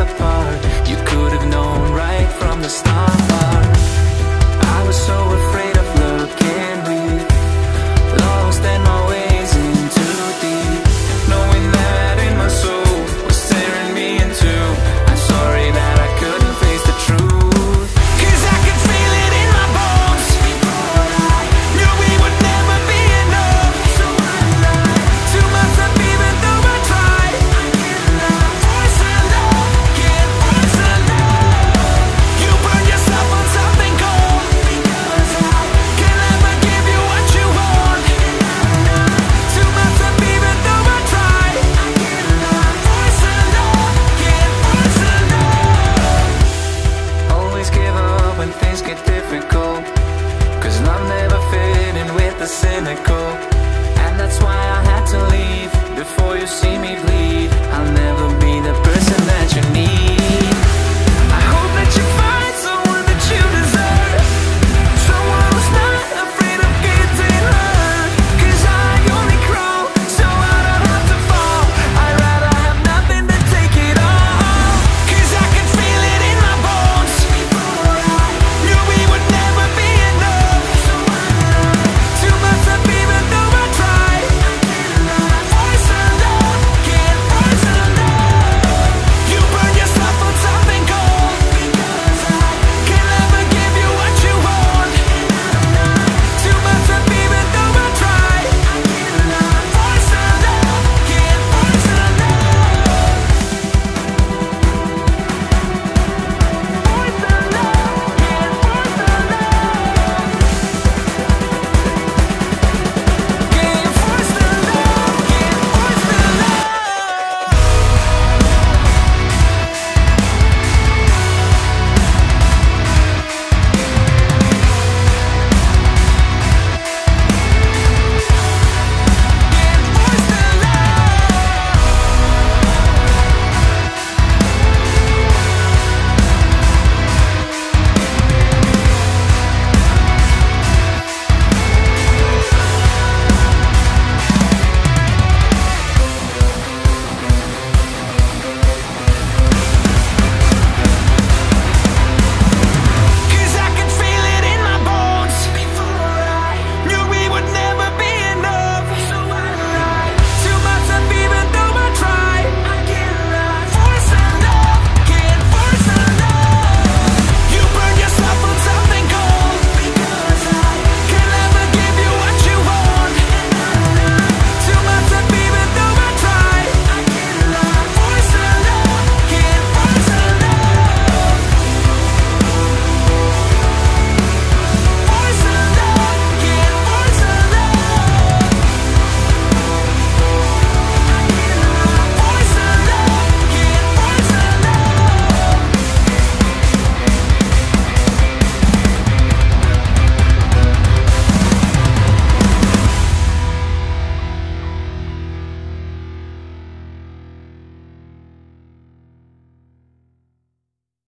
apart.